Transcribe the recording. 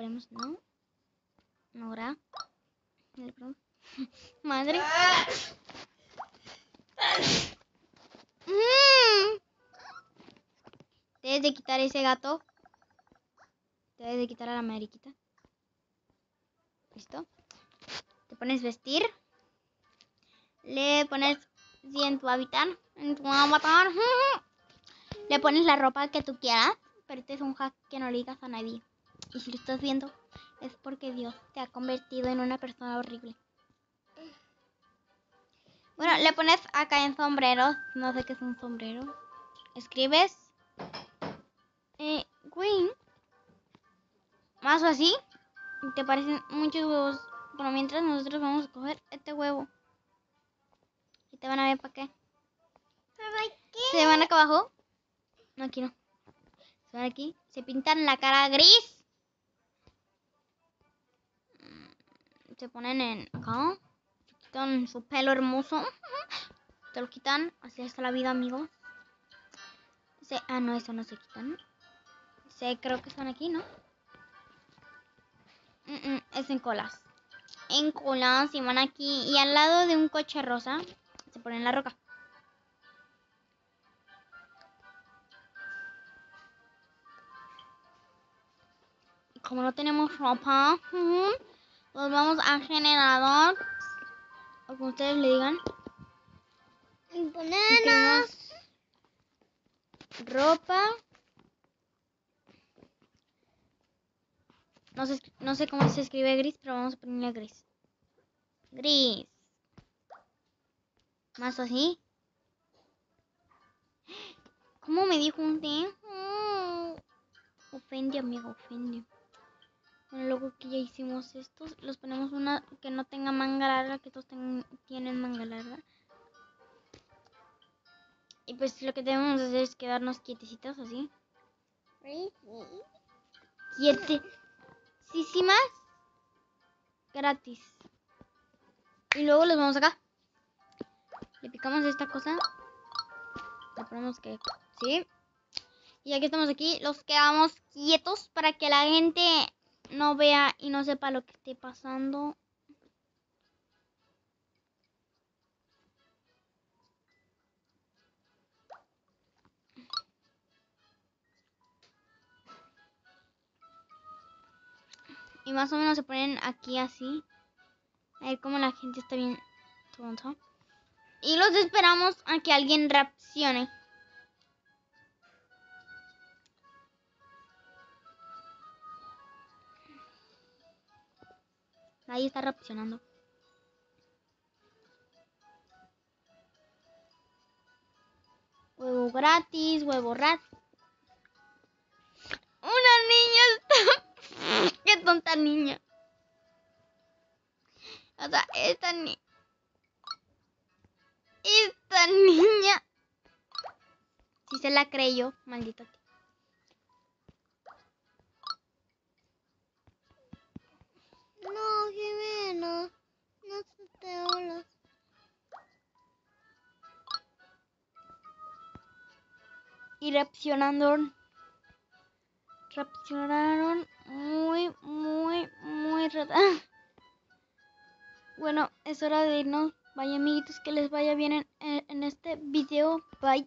ponemos, ¿no? Ahora. Madre. Mm. Debes de quitar ese gato. Debes de quitar a la mariquita. ¿Listo? Te pones vestir. Le pones sí, en tu hábitat. En tu avatar. Le pones la ropa que tú quieras. Pero este es un hack que no le digas a nadie. Y si lo estás viendo, es porque Dios te ha convertido en una persona horrible. Bueno, le pones acá en sombrero. No sé qué es un sombrero. Escribes. Eh. Más o así. Te parecen muchos huevos. Bueno, mientras nosotros vamos a coger este huevo. Y te van a ver para qué. Se van acá abajo. No, aquí no. Se van aquí. Se pintan la cara gris. Se ponen en acá. Se quitan su pelo hermoso. Te lo quitan. Así está la vida, amigos. Se, ah, no, eso no se quitan. Se, creo que están aquí, ¿no? Mm, mm, es en colas. En colas y van aquí. Y al lado de un coche rosa se ponen la roca. Como no tenemos ropa, vamos a generador. O como ustedes le digan. Escribimos ropa. No sé, no sé cómo se escribe gris, pero vamos a ponerle gris. Gris. Más así. ¿Cómo me dijo un té? Mm. Ofende, amigo, ofende. Bueno, luego que ya hicimos estos, los ponemos una que no tenga manga larga, que ten- tienen manga larga. Y pues lo que debemos hacer es quedarnos quietecitos así. Quietísimas. Gratis. Y luego los vamos acá. Le picamos esta cosa. Le ponemos que sí. Y ya que estamos aquí, los quedamos quietos para que la gente no vea y no sepa lo que esté pasando. Y más o menos se ponen aquí así. A ver cómo la gente está bien tonta. Y los esperamos a que alguien reaccione. Ahí está reaccionando. Huevo gratis, huevo rat. Una niña está... Qué tonta niña. O sea, esta ni... Esta niña... Si se la creyó, maldita. No, Jimena. No se te hola. Y reaccionaron. Reaccionaron muy, muy, muy rata. Bueno, es hora de irnos. Vaya amiguitos, que les vaya bien en, en- en este video. Bye.